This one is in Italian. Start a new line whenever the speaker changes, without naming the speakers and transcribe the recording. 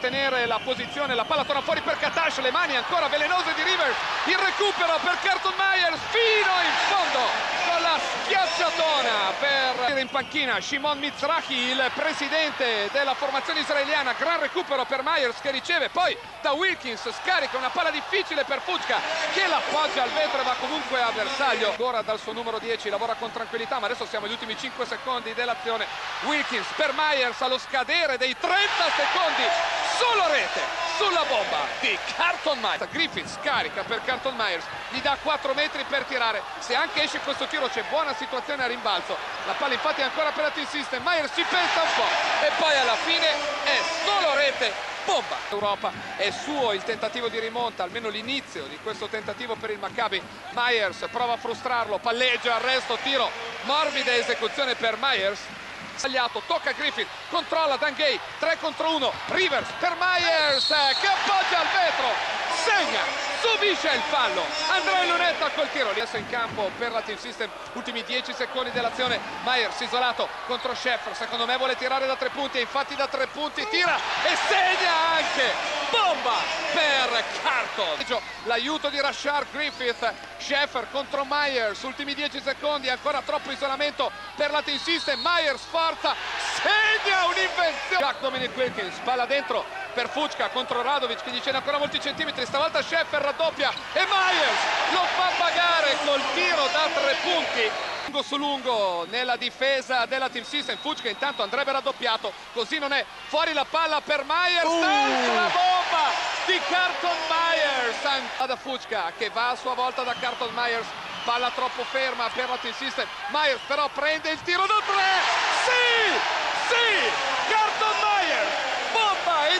tenere la posizione, la palla torna fuori per Katash, le mani ancora velenose di Rivers, il recupero per Carton Myers fino in fondo con la schiacciatona per in panchina Shimon Mizrahi, il presidente della formazione israeliana, gran recupero per Myers che riceve poi da Wilkins, scarica una palla difficile per Fucca che l'appoggia al vetro e va comunque a bersaglio, ancora dal suo numero 10 lavora con tranquillità ma adesso siamo agli ultimi 5 secondi dell'azione, Wilkins per Myers allo scadere dei 30 secondi solo rete sulla bomba di Carton Myers. Griffith scarica per Carton Myers, gli dà 4 metri per tirare. Se anche esce questo tiro c'è buona situazione a rimbalzo. La palla infatti è ancora per la team system. Myers ci pensa un po' e poi alla fine è solo rete bomba. Europa è suo il tentativo di rimonta, almeno l'inizio di questo tentativo per il Maccabi. Myers prova a frustrarlo, palleggia, arresto, tiro, morbida esecuzione per Myers sbagliato, tocca Griffith, controlla Dan Gay, 3 contro 1, Rivers per Myers che appoggia al vetro, segna, subisce il fallo, Andrea Lunetta col tiro, adesso in campo per la team system, ultimi 10 secondi dell'azione, Myers isolato contro Sheffer, secondo me vuole tirare da tre punti. Infatti da tre punti tira e segna anche, bomba per Carton, l'aiuto di Rashard Griffith, Sheffer contro Myers, ultimi 10 secondi, ancora troppo isolamento per la team system, Myers forza, segna un'invenzione, Jack Dominic Wilkins, palla dentro per Fucca contro Radovic che gli cede ancora molti centimetri, stavolta Sheffer raddoppia e Myers lo fa pagare col tiro da tre punti. Lungo su lungo nella difesa della team system Fucca intanto andrebbe raddoppiato così non è. Fuori la palla per Myers
Uh.
la bomba di Carton Myers. Da Fucca che va a sua volta da Carton Myers. Palla troppo ferma per la team system Myers però prende il tiro da tre. Sì